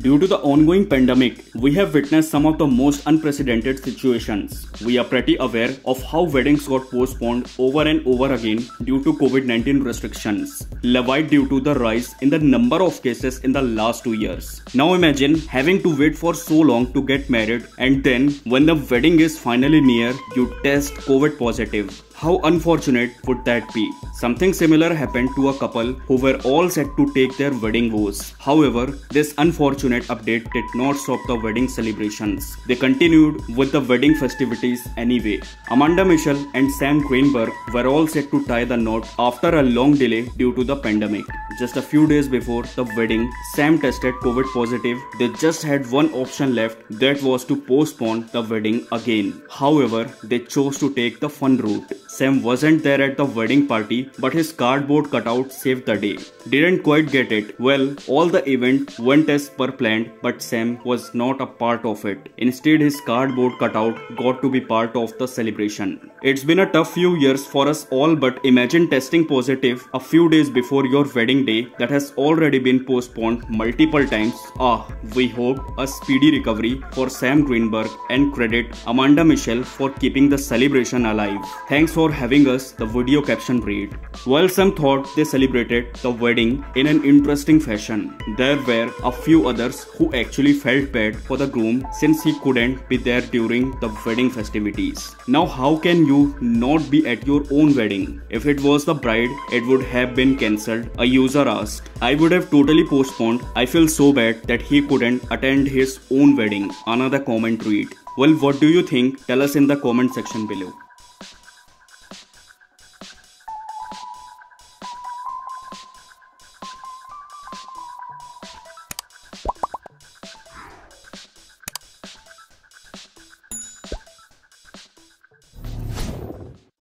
Due to the ongoing pandemic, we have witnessed some of the most unprecedented situations. We are pretty aware of how weddings got postponed over and over again due to COVID 19 restrictions, levied due to the rise in the number of cases in the last two years. Now imagine having to wait for so long to get married, and then when the wedding is finally near, you test COVID positive. How unfortunate would that be? Something similar happened to a couple who were all set to take their wedding vows. However, this unfortunate update did not stop the wedding celebrations. They continued with the wedding festivities anyway. Amanda Michelle and Sam Greenberg were all set to tie the knot after a long delay due to the pandemic. Just a few days before the wedding, Sam tested COVID positive. They just had one option left that was to postpone the wedding again. However, they chose to take the fun route. Sam wasn't there at the wedding party, but his cardboard cutout saved the day. Didn't quite get it. Well, all the event went as per planned, but Sam was not a part of it. Instead, his cardboard cutout got to be part of the celebration. It's been a tough few years for us all, but imagine testing positive a few days before your wedding day that has already been postponed multiple times. Ah, we hope a speedy recovery for Sam Greenberg and credit Amanda Michelle for keeping the celebration alive. Thanks for having us, the video caption read. While some thought they celebrated the wedding in an interesting fashion, there were a few others who actually felt bad for the groom since he couldn't be there during the wedding festivities. Now, how can you not be at your own wedding? If it was the bride, it would have been cancelled, a user asked. I would have totally postponed. I feel so bad that he couldn't attend his own wedding. Another comment read. Well, what do you think? Tell us in the comment section below.